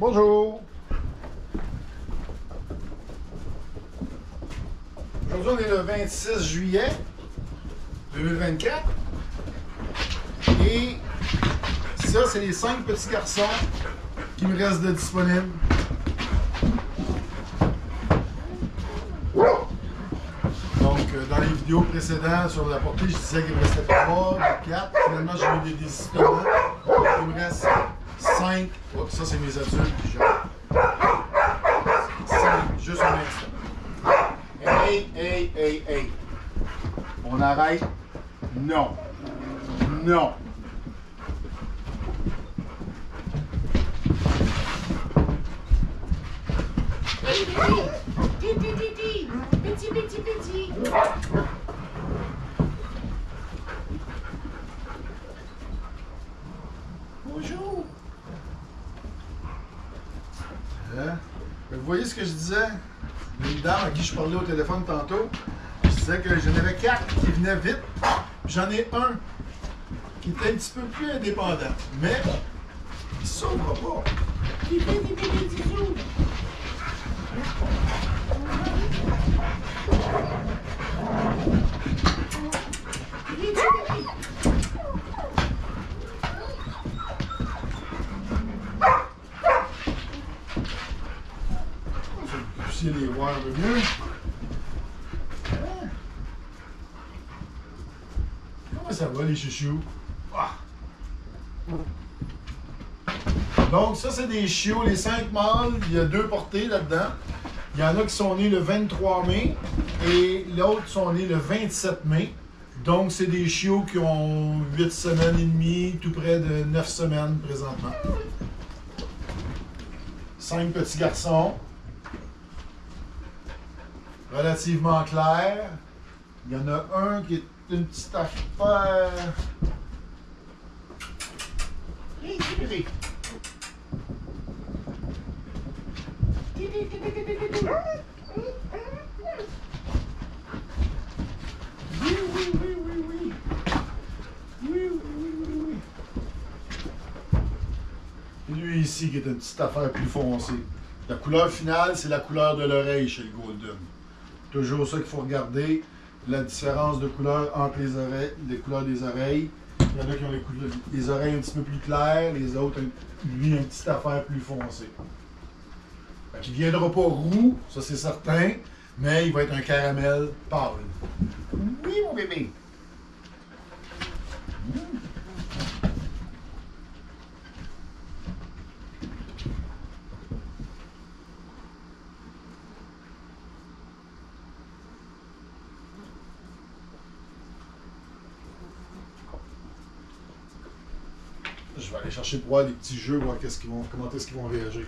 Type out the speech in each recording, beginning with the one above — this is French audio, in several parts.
Bonjour. Aujourd'hui, on est le 26 juillet 2024. Et ça, c'est les cinq petits garçons qui me restent de disponibles. Donc, euh, dans les vidéos précédentes sur la portée, je disais qu'il me restait 3, 4. Finalement, j'ai eu des désistements. Il me reste 5. Oh, ça, c'est mes adultes qui gèrent. 5, juste un instant. Hey, hey, hey, hey. On arrête? Non. Non. Petit, petit, petit, petit, petit, petit. Bonjour. Hein? Vous voyez ce que je disais? Une à qui je parlais au téléphone tantôt, je disais que j'en avais quatre qui venaient vite. J'en ai un qui était un petit peu plus indépendant. Mais il s'ouvre pas. Petit, petit. Vous puissiez les voir un peu mieux. Comment ça va les chouchous? Ah! Donc ça c'est des chiots, les cinq mâles, il y a deux portées là-dedans. Il y en a qui sont nés le 23 mai et l'autre sont nés le 27 mai. Donc c'est des chiots qui ont 8 semaines et demie, tout près de 9 semaines présentement. Cinq petits garçons relativement clair. Il y en a un qui est une petite affaire. Oui, oui, oui, oui, oui. Oui, oui, oui, oui, oui. Lui ici qui est une petite affaire plus foncée. La couleur finale, c'est la couleur de l'oreille chez le Golden. Toujours ça qu'il faut regarder, la différence de couleur entre les oreilles, les couleurs des oreilles. Il y en a qui ont les, oreilles un petit peu plus claires, les autres, lui, une petite affaire plus foncée. Qu'il ne viendra pas roux, ça c'est certain, mais il va être un caramel pâle. Oui, mon bébé. Chercher pour voir des petits jeux, voir qu'est-ce vont, comment est-ce qu'ils vont réagir.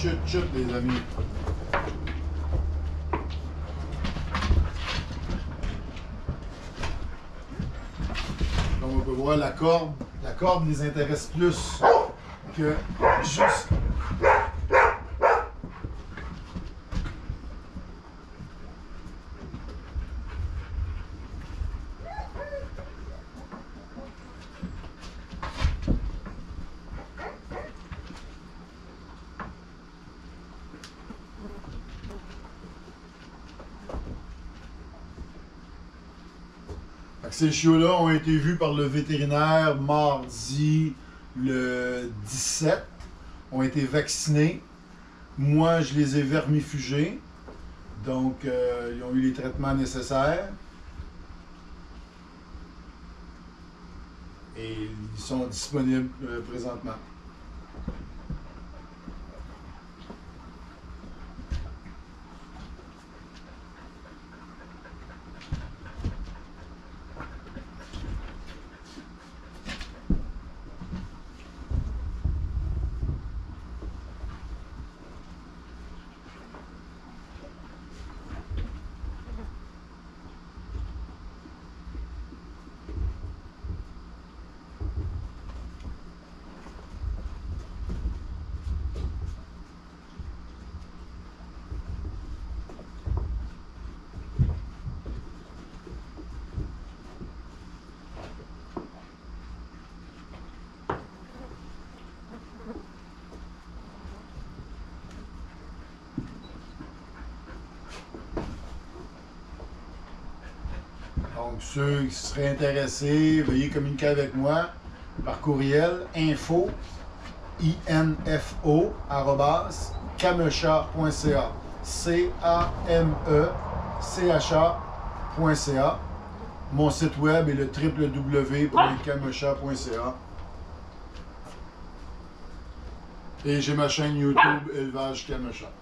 Chut, chut, les amis. Comme on peut voir, la corde, la corde les intéresse plus que juste. Ces chiots-là ont été vus par le vétérinaire mardi le 17, ont été vaccinés. Moi, je les ai vermifugés. Donc, euh, ils ont eu les traitements nécessaires. Et ils sont disponibles euh, présentement. Donc, ceux qui seraient intéressés, veuillez communiquer avec moi par courriel info, info, arrobas, camechat.ca. C-A-M-E-C-H-A.ca. Mon site web est le www.camechat.ca. Et j'ai ma chaîne YouTube Élevage Camechat.